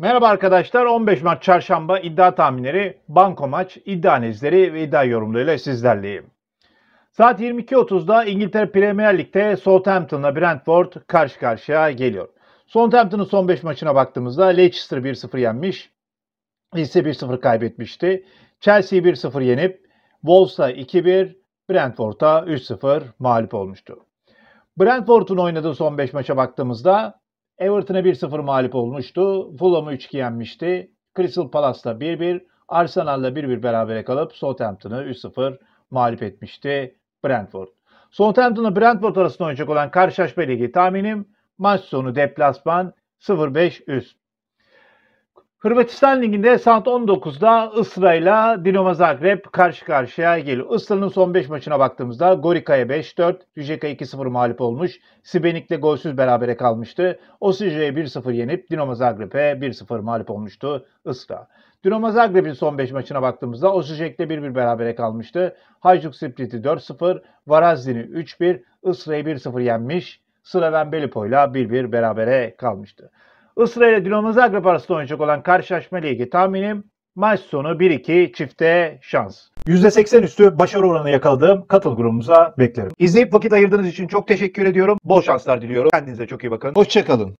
Merhaba arkadaşlar. 15 Mart Çarşamba iddia tahminleri, banko maç, iddia analizleri ve iddia yorumlarıyla sizlerleyim. Saat 22.30'da İngiltere Premier Lig'de Southampton'la Brentford karşı karşıya geliyor. Southampton'ın son 5 maçına baktığımızda Leicester 1-0 yenmiş, Leeds 1-0 kaybetmişti. Chelsea 1-0 yenip Wolves'a 2-1, Brentford'a 3-0 mağlup olmuştu. Brentford'un oynadığı son 5 maça baktığımızda Everton'a 1-0 mağlup olmuştu. Fulham'ı 3-2 yenmişti. Crystal Palace'la 1-1, Arsenal'la 1-1 berabere kalıp Southampton'ı 3-0 mağlup etmişti Brentford. Southampton'la Brentford arasında oynayacak olan karşılaşma ilgili tahminim maç sonu deplasman 0-5 üst. Hırvatistan Ligi'nde saat 19'da Isra ile Dinamo Zagreb karşı karşıya geliyor. Isra'nın son 5 maçına baktığımızda Gorika'ya 5-4, Rijeka 2-0 mağlup olmuş. Sibenik'le golsüz berabere kalmıştı. Osijek'e 1-0 yenip Dinamo Zagreb'e 1-0 mağlup olmuştu Isra. Dinamo Zagreb'in son 5 maçına baktığımızda Osijek'le 1-1 berabere kalmıştı. Hajduk Split'i 4-0, Varazdin'i 3-1, Isra'yı 1-0 yenmiş. Slaven Belipo'yla 1-1 berabere kalmıştı. Isra ile Dinamo Zagreb arasında oynayacak olan karşılaşma ile ilgili tahminim maç sonu 1-2 çifte şans. %80 üstü başarı oranı yakaladığım katıl grubumuza beklerim. İzleyip vakit ayırdığınız için çok teşekkür ediyorum. Bol şanslar diliyorum. Kendinize çok iyi bakın. Hoşçakalın.